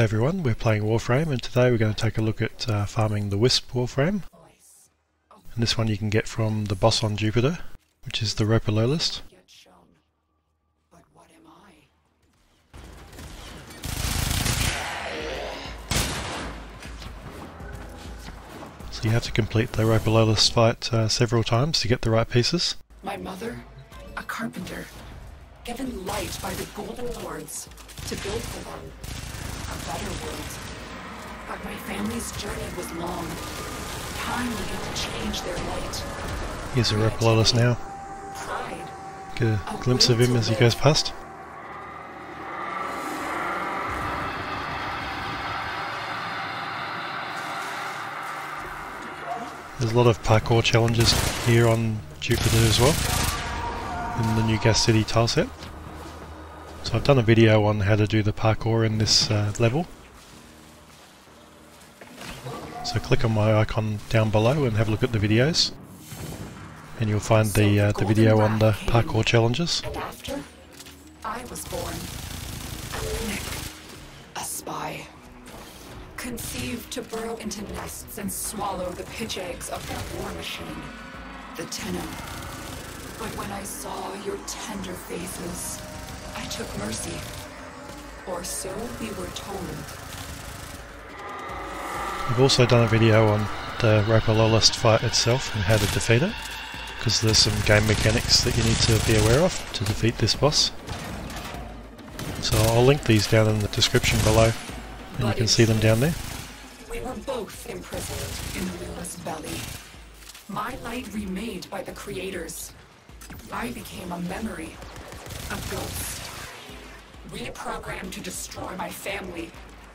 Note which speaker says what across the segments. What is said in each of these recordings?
Speaker 1: Hi everyone, we're playing Warframe and today we're going to take a look at uh, farming the Wisp Warframe. And this one you can get from the boss on Jupiter, which is the Roper? So you have to complete the Roper fight uh, several times to get the right pieces.
Speaker 2: My mother, a carpenter, given light by the Golden Lords to build for them a better world. But my family's journey was long. Time began to change their light.
Speaker 1: Here's a Lowlist now.
Speaker 2: Pride.
Speaker 1: Get a glimpse of him as he goes past. There's a lot of parkour challenges here on Jupiter as well, in the new Gas City tileset. So I've done a video on how to do the parkour in this uh, level. So click on my icon down below and have a look at the videos. And you'll find the, uh, the video on the parkour challenges.
Speaker 2: And after, I was born. A spy. Conceived to burrow into nests and swallow the pitch eggs of their war machine, the Tenno. But when I saw your tender faces, I took mercy. Or so we were told.
Speaker 1: I've also done a video on the Lowlist fight itself and how to defeat it, because there's some game mechanics that you need to be aware of to defeat this boss. So I'll link these down in the description below, and you can see them down there.
Speaker 2: We were both imprisoned in the Lua's belly. My light remade by the creators. I became a memory, a ghost. Reprogrammed to destroy my family,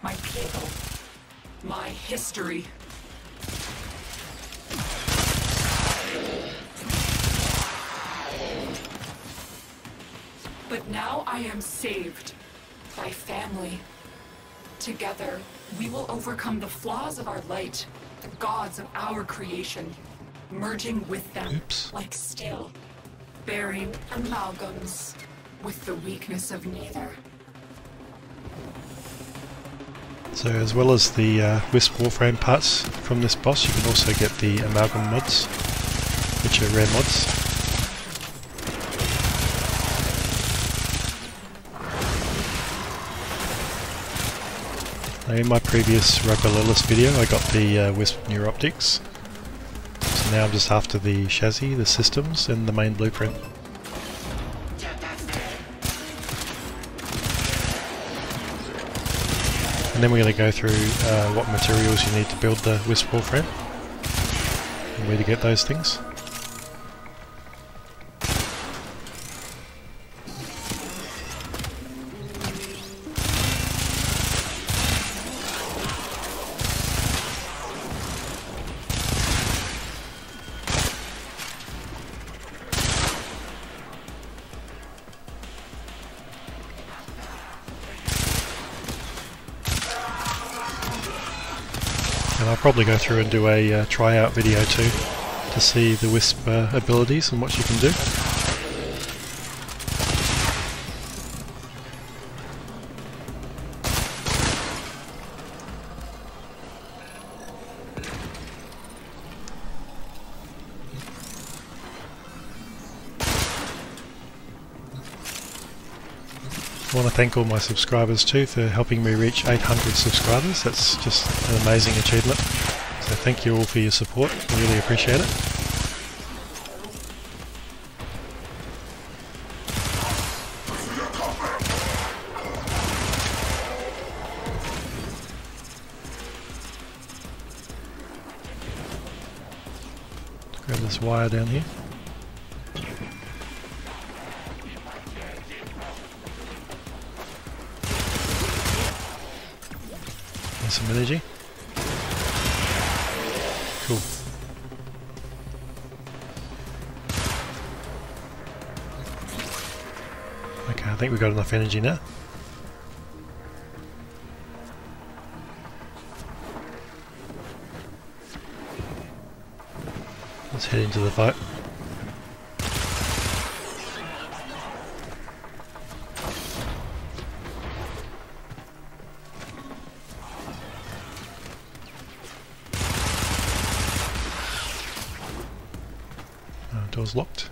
Speaker 2: my people, my history. But now I am saved by family. Together, we will overcome the flaws of our light, the gods of our creation, merging with them
Speaker 1: Oops.
Speaker 2: like steel, bearing amalgams with the weakness of neither.
Speaker 1: So as well as the uh, Wisp Warframe parts from this boss, you can also get the Amalgam mods, which are rare mods. Now in my previous Lowlist video I got the uh, Wisp Neuroptics, so now I'm just after the chassis, the systems, and the main blueprint. And then we're going to go through uh, what materials you need to build the Wisp Warframe and where to get those things. And I'll probably go through and do a uh, tryout video too to see the Wisp uh, abilities and what you can do. I want to thank all my subscribers too for helping me reach 800 subscribers. That's just an amazing achievement. So thank you all for your support. I really appreciate it. Grab this wire down here. Some energy. Cool. Okay, I think we've got enough energy now. Let's head into the fight.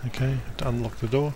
Speaker 1: Okay, have to unlock the door.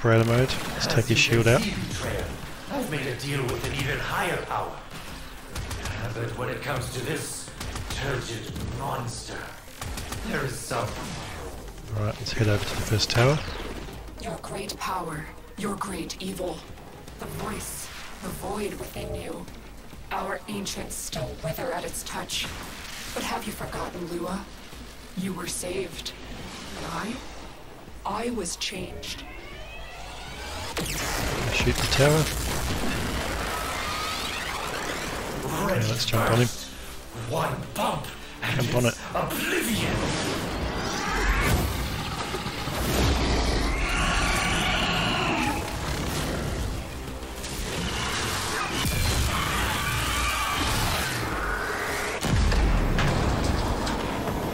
Speaker 1: Operator mode. Let's take his shield out.
Speaker 3: I've made a deal with an even higher power. But when it comes to this turgid monster, there is some.
Speaker 1: Alright, let's head over to the first tower.
Speaker 2: Your great power, your great evil. The voice, the void within you. Our ancients still wither at its touch. But have you forgotten, Lua? You were saved. But I? I was changed.
Speaker 1: Shoot the tower.
Speaker 3: Ready
Speaker 1: let's jump on him.
Speaker 3: One bump. And
Speaker 1: Jump on
Speaker 3: it. Oblivion.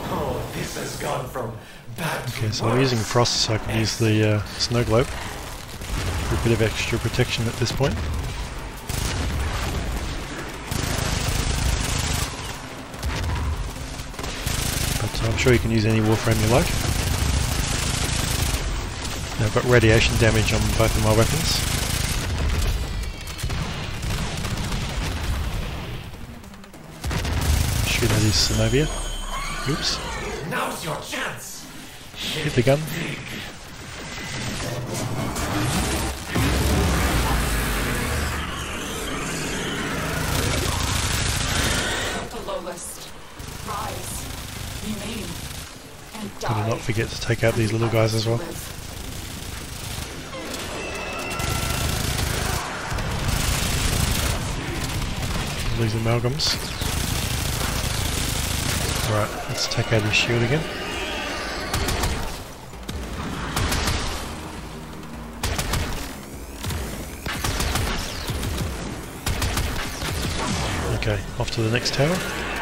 Speaker 3: Oh, this has gone from bad
Speaker 1: Okay, so I'm using frost so I can use the uh, snow globe a bit of extra protection at this point. But uh, I'm sure you can use any warframe you like. Now I've got radiation damage on both of my weapons. Shoot at his. Oops,
Speaker 3: Now's your chance.
Speaker 1: hit the gun. Not forget to take out these little guys as well. These amalgams. Right, let's take out his shield again. Okay, off to the next tower.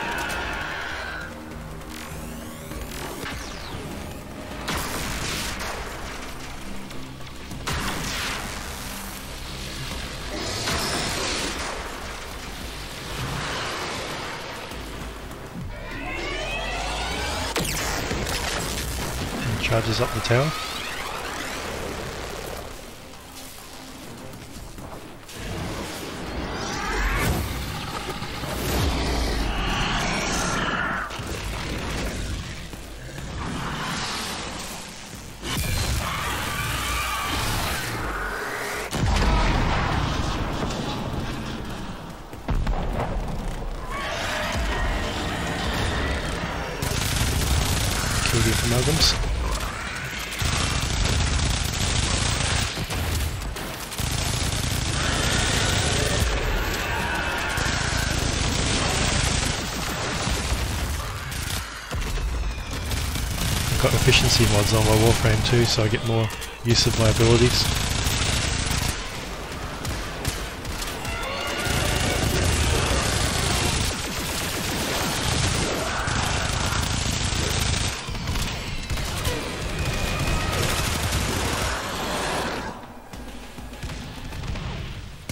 Speaker 1: Charges up the tower. The amalgams. Efficiency mods on my Warframe too, so I get more use of my abilities.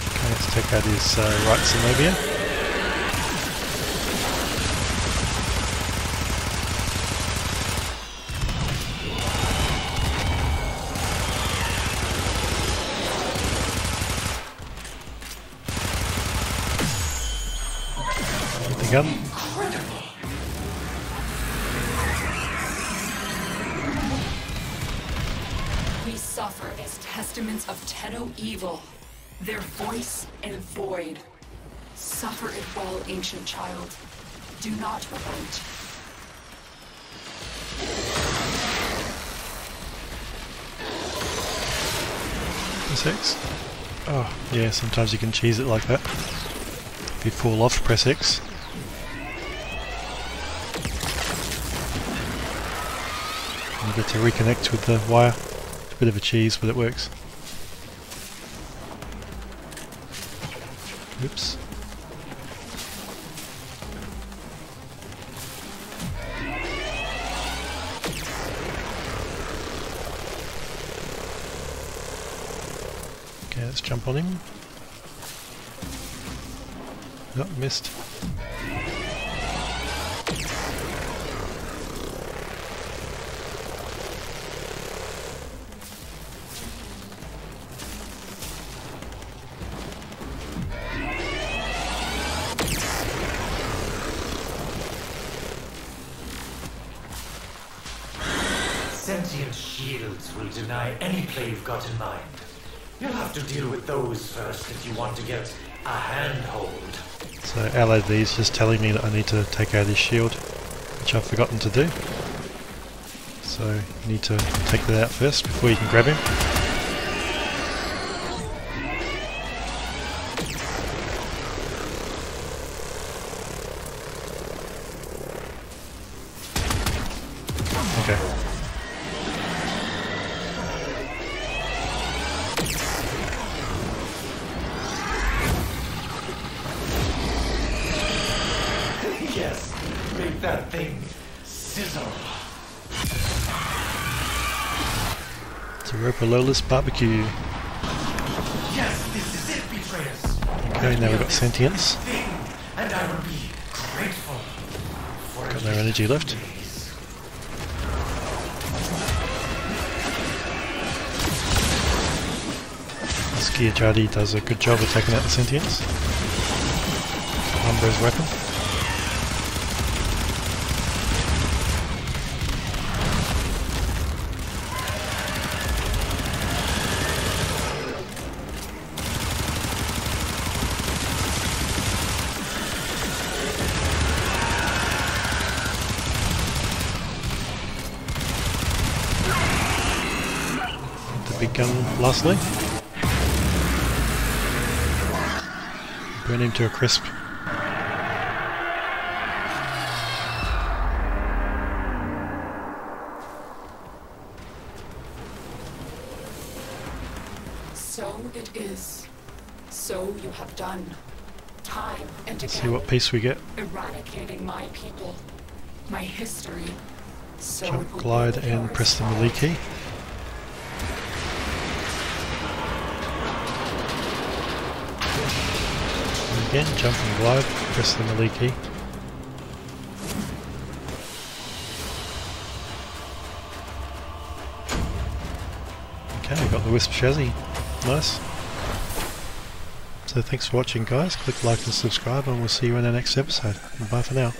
Speaker 1: Okay, let's take out his uh, right Synovia. The.
Speaker 2: We suffer as testaments of Tenno evil, their voice and void. Suffer it well, ancient child. Do not relent.
Speaker 1: Press X. Oh, yeah, sometimes you can cheese it like that. If you fall off, press X. To reconnect with the wire. It's a bit of a cheese, but it works. Oops. Okay, let's jump on him. Nope, missed.
Speaker 3: Shields will deny any play you've got in mind. You'll have to deal with those first if you want to get a handhold.
Speaker 1: So LAD is just telling me that I need to take out his shield, which I've forgotten to do. So you need to take that out first before you can grab him. It's a barbecue.
Speaker 3: Yes, this is it, Betrayers.
Speaker 1: Okay, now we've got sentience.
Speaker 3: Thing, and I will be grateful for
Speaker 1: Got no energy left.
Speaker 3: days.
Speaker 1: Skiajati does a good job of taking out the sentience. Umbra's weapon. Gun um, lastly. Burn him to a crisp.
Speaker 2: So it is. So you have done. Time and
Speaker 1: Let's see what piece we get.
Speaker 2: eradicating my people, my history. So
Speaker 1: Jump, glide, and press the melee key. Again, jump and glide, press the melee key. Okay, got the Wisp chassis. Nice. So thanks for watching guys. Click like and subscribe and we'll see you in the next episode. Bye for now.